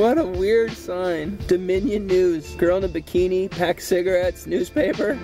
What a weird sign. Dominion News. Girl in a bikini, pack cigarettes, newspaper.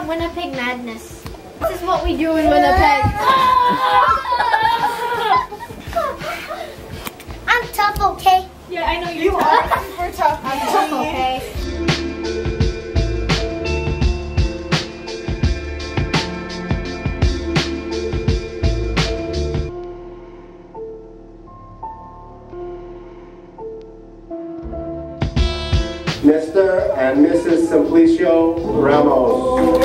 This is some Winnipeg madness. This is what we do in Winnipeg. I'm tough, okay? Yeah, I know you're You tough. are super tough. I'm tough, okay? Mr. and Mrs. Simplicio Ramos.